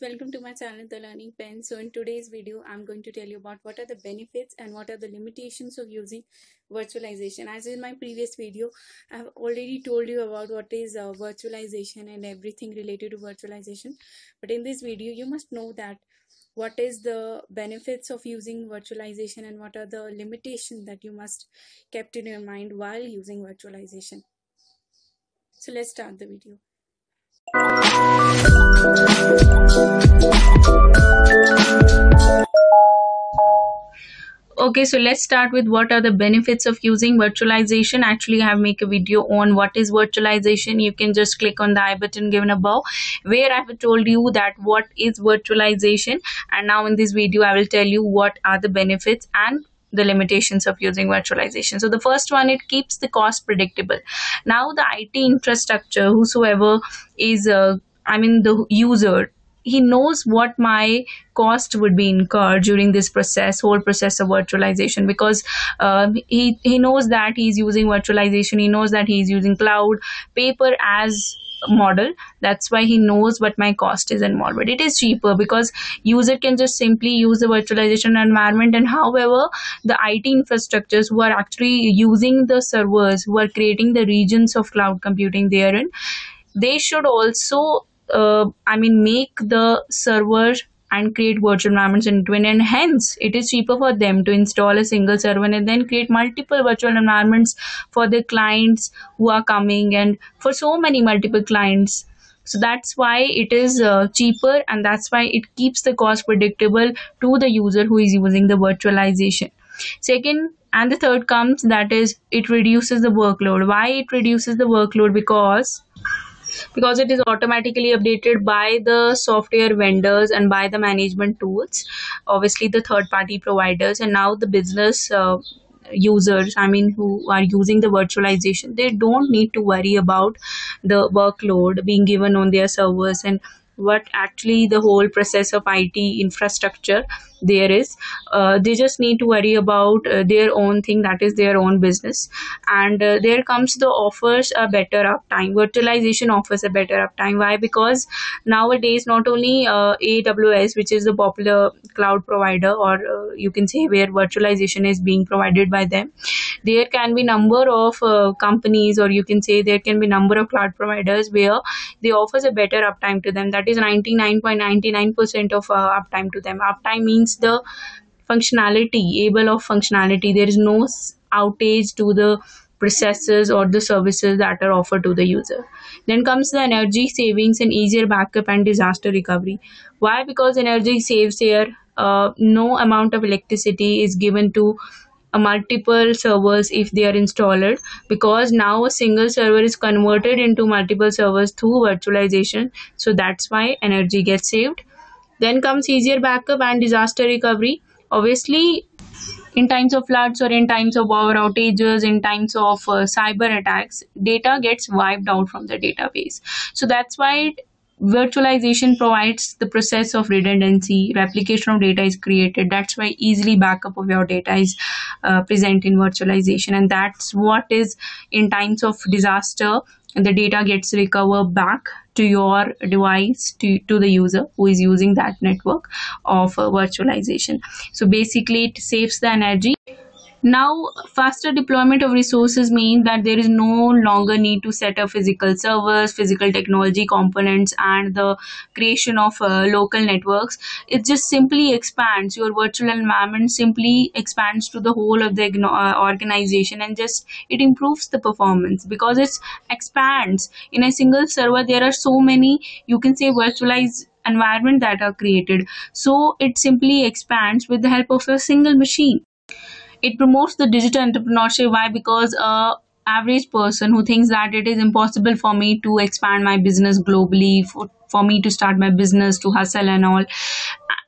welcome to my channel the learning pen. So in today's video i'm going to tell you about what are the benefits and what are the limitations of using virtualization. As in my previous video i've already told you about what is uh, virtualization and everything related to virtualization. But in this video you must know that what is the benefits of using virtualization and what are the limitations that you must kept in your mind while using virtualization. So let's start the video okay so let's start with what are the benefits of using virtualization actually i have make a video on what is virtualization you can just click on the i button given above where i have told you that what is virtualization and now in this video i will tell you what are the benefits and the limitations of using virtualization. So the first one, it keeps the cost predictable. Now the IT infrastructure, whosoever is, uh, I mean the user, he knows what my cost would be incurred during this process whole process of virtualization because uh, he he knows that he's using virtualization he knows that he's using cloud paper as model. That's why he knows what my cost is involved. But it is cheaper because user can just simply use the virtualization environment and however the IT infrastructures who are actually using the servers who are creating the regions of cloud computing therein they should also uh, I mean make the server and create virtual environments in twin and hence it is cheaper for them to install a single server and then create multiple virtual environments for the clients who are coming and for so many multiple clients. So that's why it is uh, cheaper and that's why it keeps the cost predictable to the user who is using the virtualization. Second and the third comes that is it reduces the workload. Why it reduces the workload? Because because it is automatically updated by the software vendors and by the management tools obviously the third party providers and now the business uh, users i mean who are using the virtualization they don't need to worry about the workload being given on their servers and what actually the whole process of IT infrastructure there is. Uh, they just need to worry about uh, their own thing that is their own business. And uh, there comes the offers a better uptime virtualization offers a better uptime why? Because nowadays not only uh, aws which is the popular cloud provider or uh, you can say where virtualization is being provided by them there can be number of uh, companies or you can say there can be number of cloud providers where they offers a better uptime to them. That is 99.99% of uptime to them. Uptime means the functionality able of functionality. There is no outage to the processes or the services that are offered to the user. Then comes the energy savings and easier backup and disaster recovery. Why? Because energy saves here uh, no amount of electricity is given to multiple servers if they are installed because now a single server is converted into multiple servers through virtualization so that's why energy gets saved then comes easier backup and disaster recovery. Obviously, in times of floods or in times of power outages, in times of uh, cyber attacks, data gets wiped out from the database. So that's why virtualization provides the process of redundancy. Replication of data is created. That's why easily backup of your data is uh, present in virtualization. And that's what is in times of disaster the data gets recovered back to your device to, to the user who is using that network of uh, virtualization. So basically it saves the energy now, faster deployment of resources means that there is no longer need to set up physical servers, physical technology components, and the creation of uh, local networks. It just simply expands your virtual environment, simply expands to the whole of the uh, organization, and just it improves the performance because it expands. In a single server, there are so many, you can say, virtualized environment that are created. So it simply expands with the help of a single machine it promotes the digital entrepreneurship. Why? Because a average person who thinks that it is impossible for me to expand my business globally for, for me to start my business to hustle and all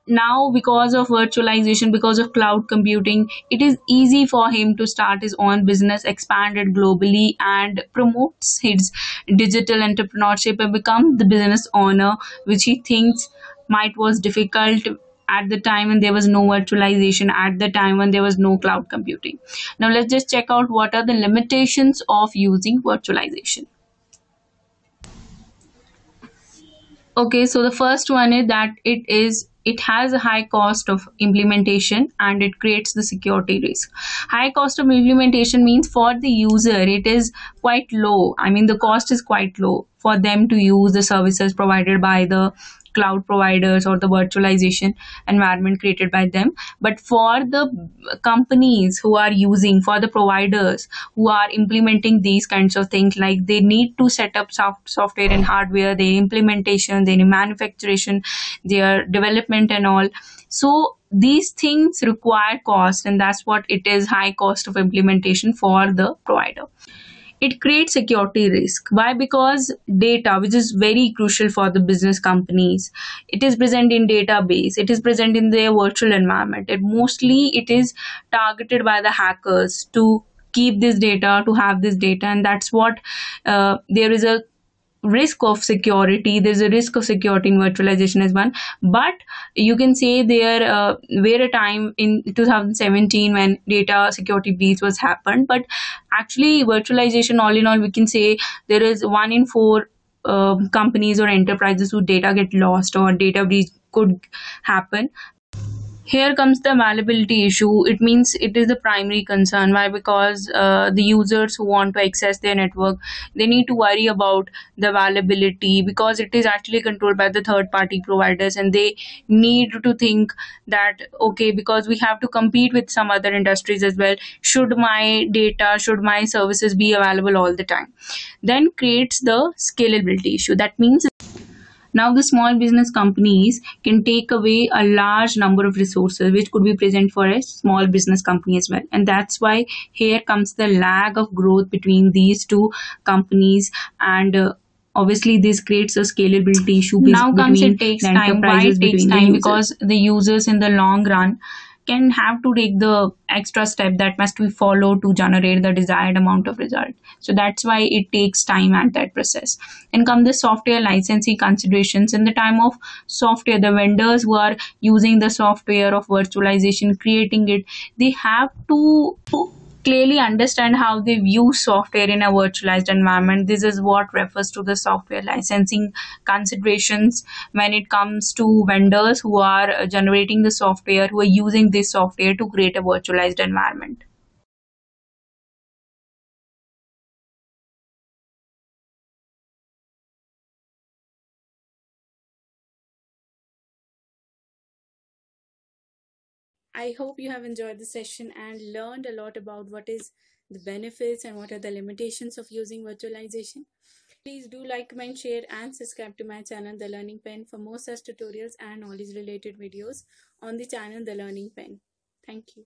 now because of virtualization because of cloud computing it is easy for him to start his own business expand it globally and promotes his digital entrepreneurship and become the business owner which he thinks might was difficult at the time when there was no virtualization at the time when there was no cloud computing. Now let's just check out what are the limitations of using virtualization. Okay so the first one is that it is it has a high cost of implementation and it creates the security risk. High cost of implementation means for the user it is quite low. I mean the cost is quite low for them to use the services provided by the cloud providers or the virtualization environment created by them. But for the companies who are using for the providers who are implementing these kinds of things like they need to set up soft, software and hardware their implementation their manufacturing their development and all. So these things require cost and that's what it is high cost of implementation for the provider it creates security risk. Why? Because data which is very crucial for the business companies it is present in database it is present in their virtual environment and mostly it is targeted by the hackers to keep this data to have this data and that's what uh, there is a risk of security there's a risk of security in virtualization as one. But you can say there uh, were a time in 2017 when data security breach was happened. But actually virtualization all in all we can say there is one in four uh, companies or enterprises whose data get lost or data breach could happen here comes the availability issue. It means it is the primary concern. Why? Because uh, the users who want to access their network they need to worry about the availability because it is actually controlled by the third party providers and they need to think that okay because we have to compete with some other industries as well should my data should my services be available all the time? Then creates the scalability issue. That means now the small business companies can take away a large number of resources which could be present for a small business company as well. And that's why here comes the lag of growth between these two companies. And uh, obviously this creates a scalability issue now comes it takes time. why it takes time? because the users in the long run can have to take the extra step that must be followed to generate the desired amount of result. So that's why it takes time at that process. And come the software licensing considerations. In the time of software the vendors who are using the software of virtualization creating it they have to clearly understand how they view software in a virtualized environment. This is what refers to the software licensing considerations when it comes to vendors who are generating the software, who are using this software to create a virtualized environment. I hope you have enjoyed the session and learned a lot about what is the benefits and what are the limitations of using virtualization. Please do like, comment, share and subscribe to my channel The Learning Pen for more such tutorials and knowledge related videos on the channel The Learning Pen. Thank you.